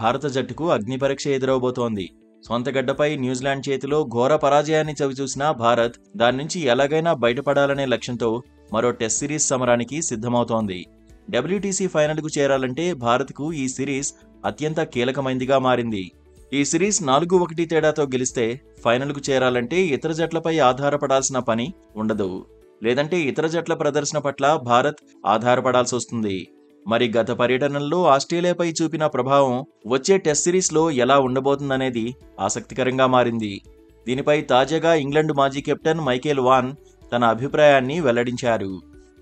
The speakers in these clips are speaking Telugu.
భారత జట్టుకు అగ్నిపరీక్ష ఎదురవబోతోంది. సొంత గడ్డపై న్యూజిలాండ్ చేతిలో ఘోర పరాజయాన్ని చవిచూసిన భారత్ దాని నుంచి ఎలాగైనా బయటపడాలనే లక్ష్యంతో మరో టెస్ట్ సిరీస్ సమరానికి సిద్ధమవుతోంది. డబ్ల్యూటీసీ ఫైనల్కు చేరాలంటే భారత్కు ఈ సిరీస్ అత్యంత కీలకమైందిగా మారింది. ఈ సిరీస్ నాలుగు ఒకటి తేడాతో గెలిస్తే ఫైనల్కు చేరాలంటే ఇతర జట్లపై ఆధారపడాల్సిన పని ఉండదు. లేదంటే ఇతర జట్ల ప్రదర్శన పట్ల భారత్ ఆధారపడాల్సి వస్తుంది మరి గత పర్యటనల్లో ఆస్ట్రేలియాపై చూపిన ప్రభావం వచ్చే టెస్ట్ సిరీస్లో ఎలా ఉండబోతుందనేది ఆసక్తికరంగా మారింది. దీనిపై తాజాగా ఇంగ్లాండ్ మాజీ కెప్టెన్ మైకేల్ వాన్ తన అభిప్రాయాన్ని వెల్లడించారు.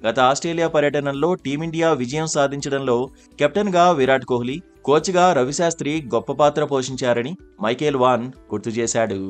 గత ఆస్ట్రేలియా పర్యటనలో టీమిండియా విజయం సాధించడంలో కెప్టెన్గా విరాట్ కోహ్లీ కోచ్గా రవిశాస్త్రి గొప్ప పాత్ర పోషించారని మైకేల్ వాన్ గుర్తు చేశాడు.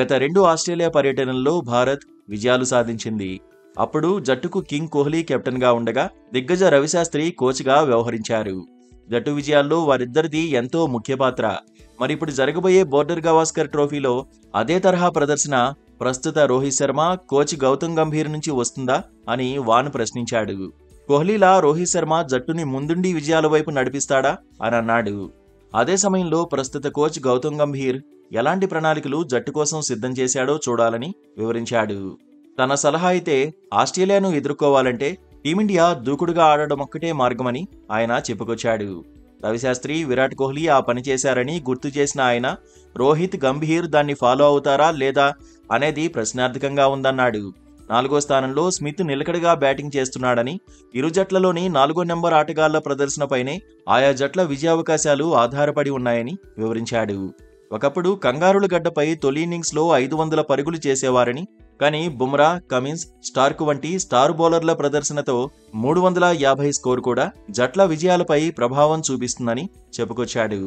గత రెండు ఆస్ట్రేలియా పర్యటనల్లో భారత్ విజయాలు సాధించింది. అప్పుడు జట్టుకు కింగ్ కోహ్లీ కెప్టెన్గా ఉండగా దిగ్గజ రవిశాస్త్రి కోచ్గా వ్యవహరించారు. జట్టు విజయాల్లో వారిద్దరిది ఎంతో ముఖ్య పాత్ర. మరి ఇప్పుడు జరగబోయే బోర్డర్ గవాస్కర్ ట్రోఫీలో అదే తరహా ప్రదర్శన ప్రస్తుత రోహిత్ శర్మ కోచ్ గౌతమ్ గంభీర్ నుంచి వస్తుందా అని వాన్ ప్రశ్నించాడు. కోహ్లీలా రోహిత్ శర్మ జట్టుని ముందుండి విజయాల వైపు నడిపిస్తాడా? అని అన్నాడు. అదే సమయంలో ప్రస్తుత కోచ్ గౌతమ్ గంభీర్ ఎలాంటి ప్రణాళికలు జట్టు కోసం సిద్ధం చేశాడో చూడాలని వివరించాడు. తన సలహా అయితే ఆస్ట్రేలియాను ఎదుర్కోవాలంటే టీమిండియా దూకుడుగా ఆడడం ఒక్కటే మార్గమని ఆయన చెప్పుకొచ్చాడు. రవిశాస్త్రి విరాట్ కోహ్లీ ఆ పని చేశారని గుర్తు చేసిన ఆయన రోహిత్ గంభీర్ దాన్ని ఫాలో అవుతారా లేదా అనేది ప్రశ్నార్థకంగా ఉందన్నాడు. నాలుగో స్థానంలో స్మిత్ నిలకడగా బ్యాటింగ్ చేస్తున్నాడని ఇరు జట్లలోని నాలుగో నెంబర్ ఆటగాళ్ళ ప్రదర్శనపైనే ఆయా జట్ల విజయావకాశాలు ఆధారపడి ఉన్నాయని వివరించాడు. ఒకప్పుడు కంగారుల గడ్డపై తొలి ఇన్నింగ్స్లో ఐదు వందల పరుగులు చేసేవారని కానీ బుమ్రా కమిన్స్ స్టార్క్ వంటి స్టార్ బౌలర్ల ప్రదర్శనతో మూడు వందల యాభై స్కోర్ కూడా జట్ల విజయాలపై ప్రభావం చూపిస్తుందని చెప్పుకొచ్చాడు.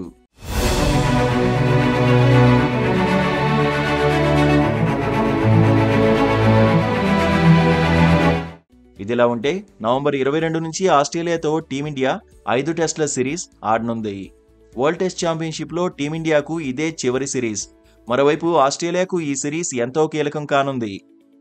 ఇదిలా ఉంటే నవంబర్ ఇరవై రెండు నుంచి ఆస్ట్రేలియాతో టీమిండియా ఐదు టెస్టుల సిరీస్ ఆడనుంది. వరల్డ్ టెస్ట్ ఛాంపియన్షిప్లో టీమిండియాకు ఇదే చివరి సిరీస్. మరోవైపు ఆస్ట్రేలియాకు ఈ సిరీస్ ఎంతో కీలకం కానుంది.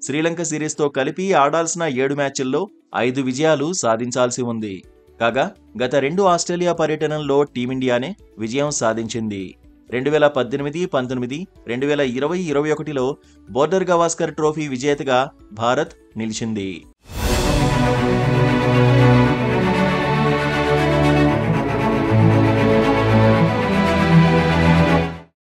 శ్రీలంక సిరీస్తో కలిపి ఆడాల్సిన ఏడు మ్యాచ్ల్లో ఐదు విజయాలు సాధించాల్సి ఉంది. కాగా గత రెండు ఆస్ట్రేలియా పర్యటనల్లో టీమిండియానే విజయం సాధించింది. రెండు వేల పద్దెనిమిది పంతొమ్మిది రెండు వేల ఇరవై ఇరవై ఒకటిలో బోర్డర్ గవాస్కర్ ట్రోఫీ విజేతగా భారత్ నిలిచింది. Thank you.